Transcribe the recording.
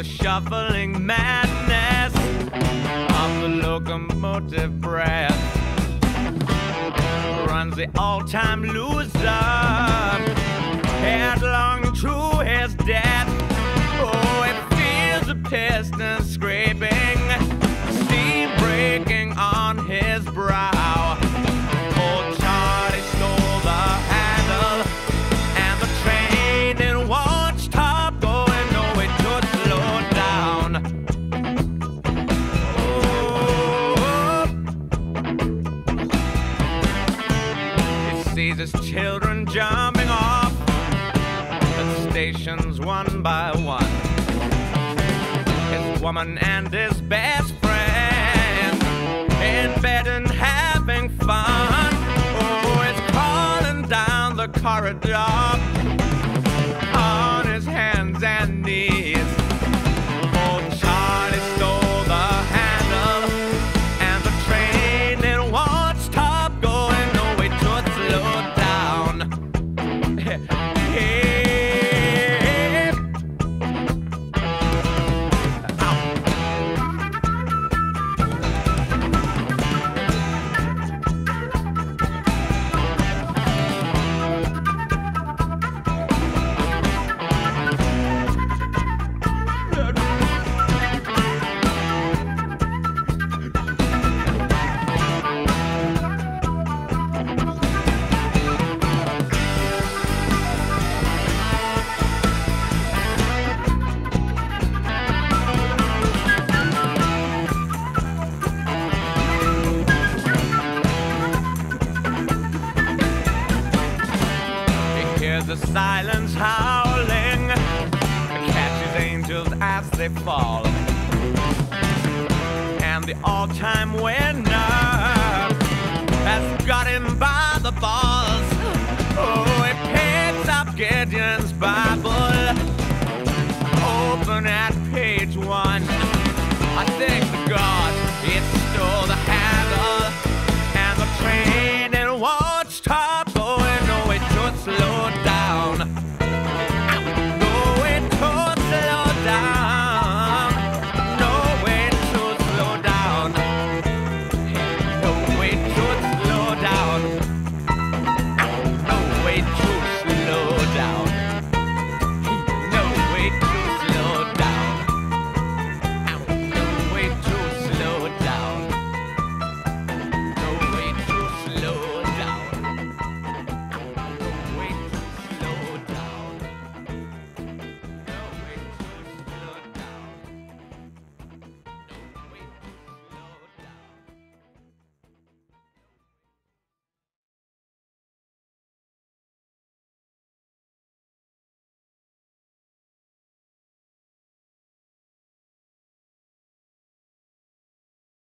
the shuffling madness of the locomotive breath runs the all-time loser headlong to his death. Oh, it feels the piston scraping, his children jumping off the stations one by one. His woman and his best friend in bed and having fun. Oh, it's crawling down the corridor silence howling, catches angels as they fall, and the all-time winner